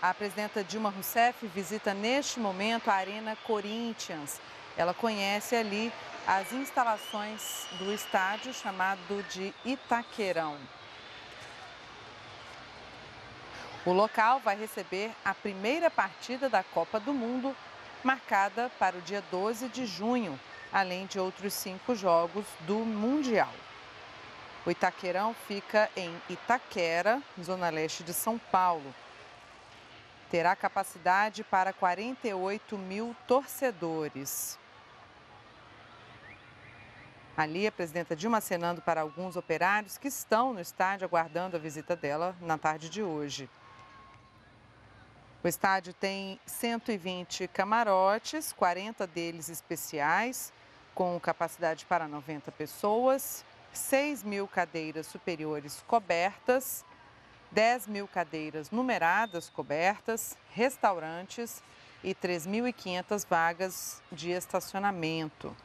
A presidenta Dilma Rousseff visita neste momento a Arena Corinthians. Ela conhece ali as instalações do estádio chamado de Itaquerão. O local vai receber a primeira partida da Copa do Mundo, marcada para o dia 12 de junho, além de outros cinco jogos do Mundial. O Itaquerão fica em Itaquera, zona leste de São Paulo. Terá capacidade para 48 mil torcedores. Ali, a presidenta Dilma acenando para alguns operários que estão no estádio aguardando a visita dela na tarde de hoje. O estádio tem 120 camarotes, 40 deles especiais, com capacidade para 90 pessoas, 6 mil cadeiras superiores cobertas, 10 mil cadeiras numeradas cobertas, restaurantes e 3.500 vagas de estacionamento.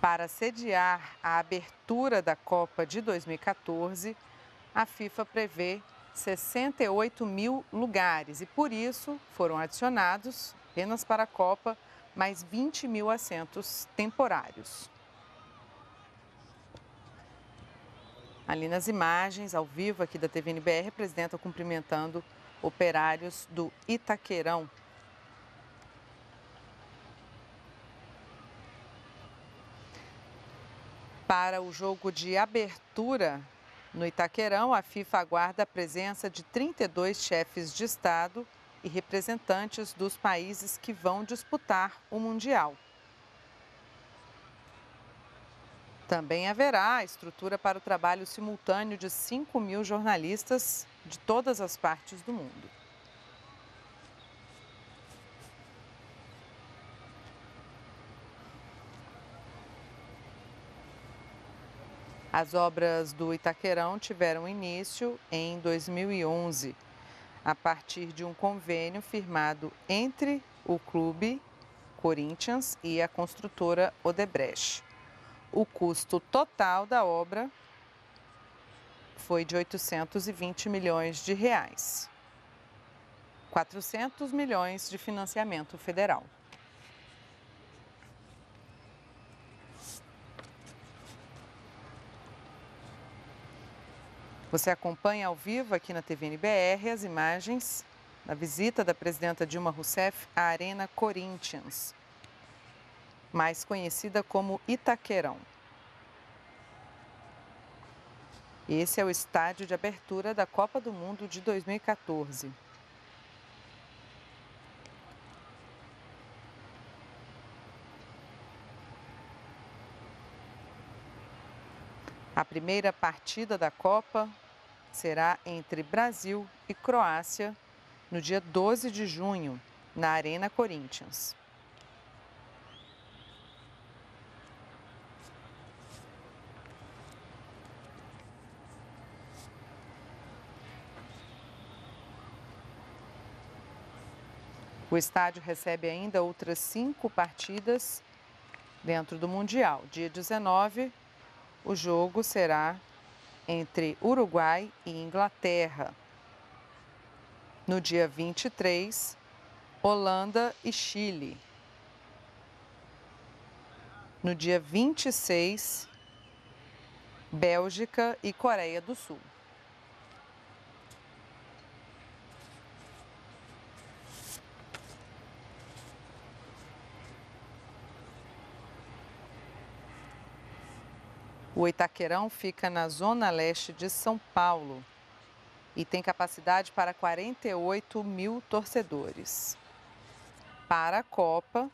Para sediar a abertura da Copa de 2014, a FIFA prevê 68 mil lugares e, por isso, foram adicionados, apenas para a Copa, mais 20 mil assentos temporários. Ali nas imagens, ao vivo aqui da TVNBR, a presidenta cumprimentando operários do Itaquerão. Para o jogo de abertura no Itaquerão, a FIFA aguarda a presença de 32 chefes de Estado e representantes dos países que vão disputar o Mundial. Também haverá estrutura para o trabalho simultâneo de 5 mil jornalistas de todas as partes do mundo. As obras do Itaquerão tiveram início em 2011, a partir de um convênio firmado entre o clube Corinthians e a construtora Odebrecht. O custo total da obra foi de 820 milhões de reais. 400 milhões de financiamento federal. Você acompanha ao vivo aqui na TVNBR as imagens da visita da presidenta Dilma Rousseff à Arena Corinthians, mais conhecida como Itaquerão. Esse é o estádio de abertura da Copa do Mundo de 2014. A primeira partida da Copa será entre Brasil e Croácia no dia 12 de junho, na Arena Corinthians. O estádio recebe ainda outras cinco partidas dentro do Mundial. Dia 19, o jogo será entre Uruguai e Inglaterra. No dia 23, Holanda e Chile. No dia 26, Bélgica e Coreia do Sul. O Itaquerão fica na zona leste de São Paulo e tem capacidade para 48 mil torcedores. Para a Copa,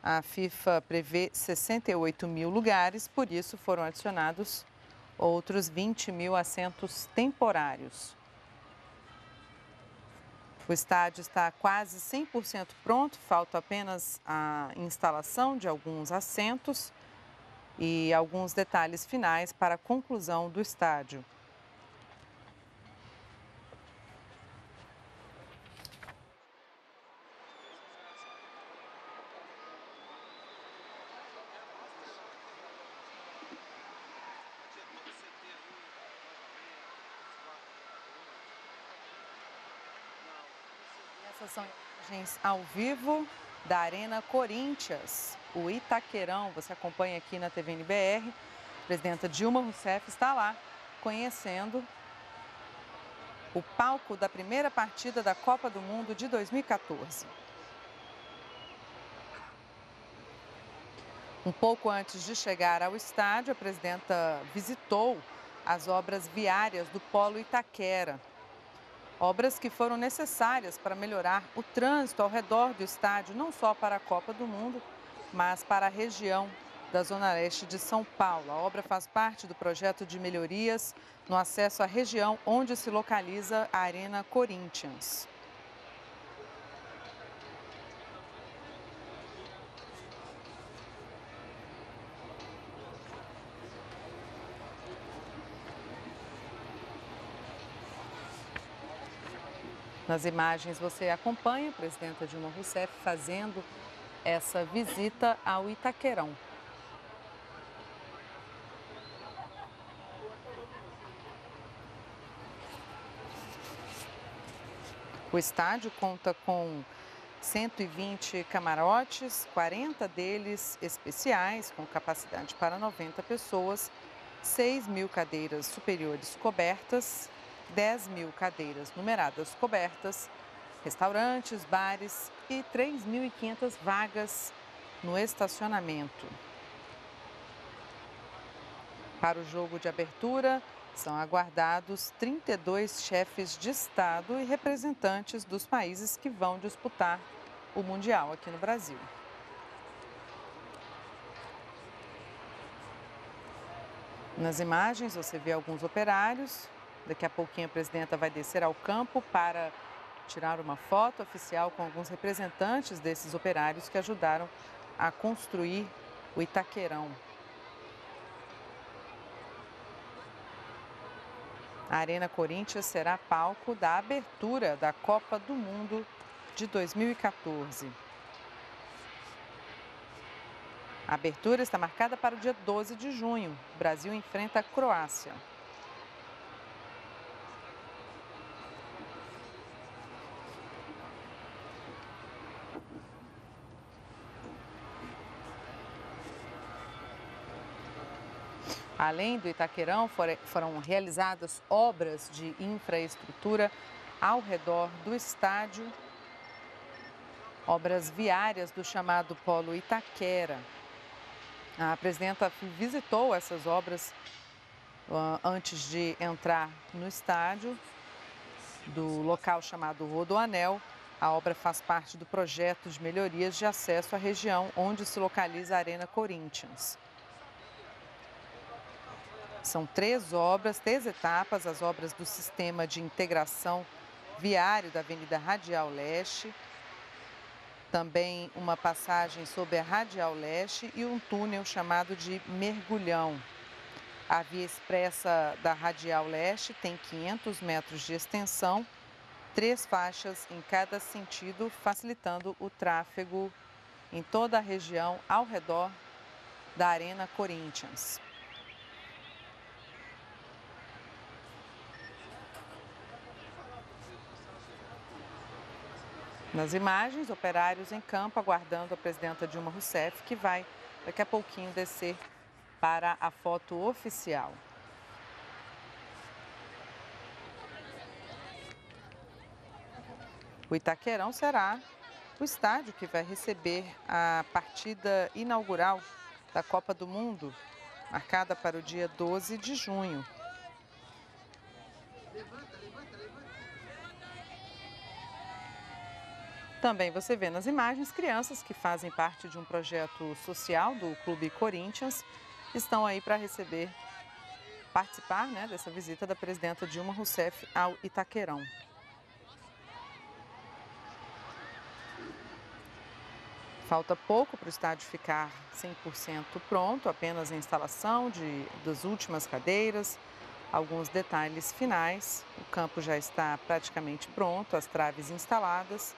a FIFA prevê 68 mil lugares, por isso foram adicionados outros 20 mil assentos temporários. O estádio está quase 100% pronto, falta apenas a instalação de alguns assentos e alguns detalhes finais para a conclusão do estádio. Essas são imagens ao vivo da Arena Corinthians, o Itaquerão. Você acompanha aqui na TVNBR. A presidenta Dilma Rousseff está lá conhecendo o palco da primeira partida da Copa do Mundo de 2014. Um pouco antes de chegar ao estádio, a presidenta visitou as obras viárias do Polo Itaquera. Obras que foram necessárias para melhorar o trânsito ao redor do estádio, não só para a Copa do Mundo, mas para a região da Zona Leste de São Paulo. A obra faz parte do projeto de melhorias no acesso à região onde se localiza a Arena Corinthians. Nas imagens você acompanha a presidenta Dilma Rousseff fazendo essa visita ao Itaquerão. O estádio conta com 120 camarotes, 40 deles especiais, com capacidade para 90 pessoas, 6 mil cadeiras superiores cobertas 10 mil cadeiras numeradas cobertas, restaurantes, bares e 3.500 vagas no estacionamento. Para o jogo de abertura, são aguardados 32 chefes de Estado e representantes dos países que vão disputar o Mundial aqui no Brasil. Nas imagens você vê alguns operários Daqui a pouquinho a presidenta vai descer ao campo para tirar uma foto oficial com alguns representantes desses operários que ajudaram a construir o Itaquerão. A Arena Corinthians será palco da abertura da Copa do Mundo de 2014. A abertura está marcada para o dia 12 de junho. O Brasil enfrenta a Croácia. Além do Itaquerão, foram realizadas obras de infraestrutura ao redor do estádio, obras viárias do chamado Polo Itaquera. A presidenta visitou essas obras uh, antes de entrar no estádio, do local chamado Rodoanel. A obra faz parte do projeto de melhorias de acesso à região onde se localiza a Arena Corinthians. São três obras, três etapas, as obras do sistema de integração viário da Avenida Radial Leste, também uma passagem sobre a Radial Leste e um túnel chamado de Mergulhão. A via expressa da Radial Leste tem 500 metros de extensão, três faixas em cada sentido, facilitando o tráfego em toda a região ao redor da Arena Corinthians. Nas imagens, operários em campo aguardando a presidenta Dilma Rousseff, que vai daqui a pouquinho descer para a foto oficial. O Itaquerão será o estádio que vai receber a partida inaugural da Copa do Mundo, marcada para o dia 12 de junho. Também você vê nas imagens crianças que fazem parte de um projeto social do Clube Corinthians estão aí para receber, participar né, dessa visita da presidenta Dilma Rousseff ao Itaquerão. Falta pouco para o estádio ficar 100% pronto, apenas a instalação de, das últimas cadeiras, alguns detalhes finais. O campo já está praticamente pronto, as traves instaladas.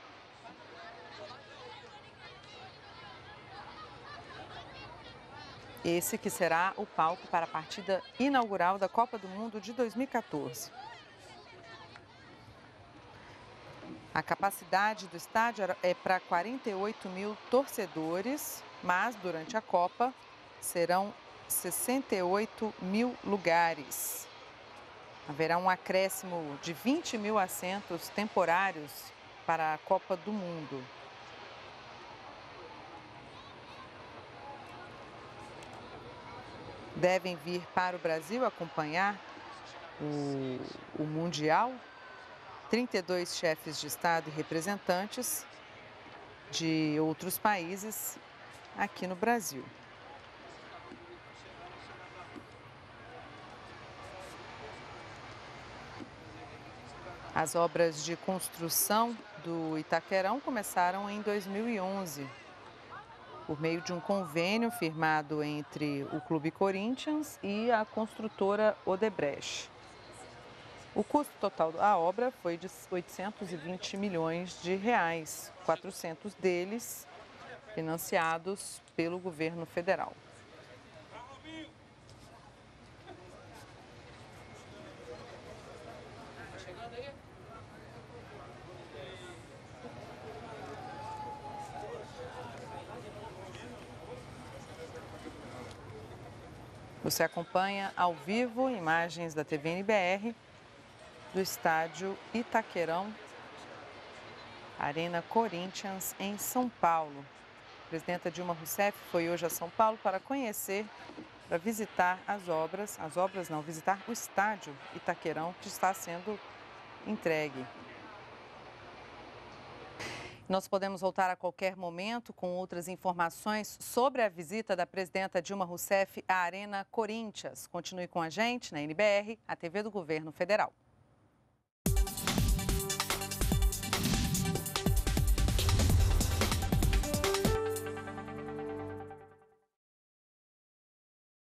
Esse que será o palco para a partida inaugural da Copa do Mundo de 2014. A capacidade do estádio é para 48 mil torcedores, mas durante a Copa serão 68 mil lugares. Haverá um acréscimo de 20 mil assentos temporários para a Copa do Mundo. Devem vir para o Brasil acompanhar o, o Mundial 32 chefes de Estado e representantes de outros países aqui no Brasil. As obras de construção do Itaquerão começaram em 2011, por meio de um convênio firmado entre o Clube Corinthians e a construtora Odebrecht. O custo total da obra foi de 820 milhões de reais, 400 deles financiados pelo governo federal. Você acompanha ao vivo imagens da TV NBR do estádio Itaquerão, Arena Corinthians, em São Paulo. A presidenta Dilma Rousseff foi hoje a São Paulo para conhecer, para visitar as obras, as obras não, visitar o estádio Itaquerão que está sendo entregue. Nós podemos voltar a qualquer momento com outras informações sobre a visita da presidenta Dilma Rousseff à Arena Corinthians. Continue com a gente na NBR, a TV do Governo Federal.